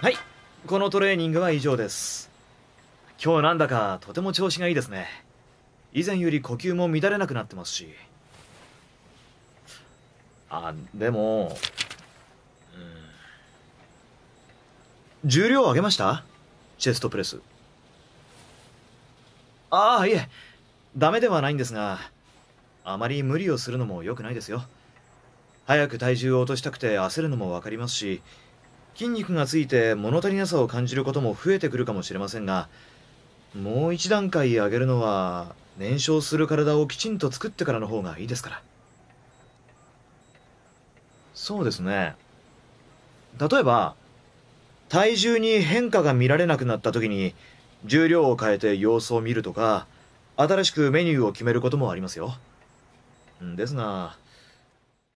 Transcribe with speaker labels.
Speaker 1: はい。このトレーニングは以上です。今日なんだかとても調子がいいですね。以前より呼吸も乱れなくなってますし。あでもうん。重量上げました？チェストプレス。ああいえ。ダメではないんですがあまり無理をするのも良くないですよ。早く体重を落としたくて焦るのも分かりますし筋肉がついて物足りなさを感じることも増えてくるかもしれませんがもう一段階上げるのは燃焼する体をきちんと作ってからの方がいいですから。そうですね。例えば体重に変化が見られなくなった時に重量を変えて様子を見るとか新しくメニューを決めることもありますよ。ですが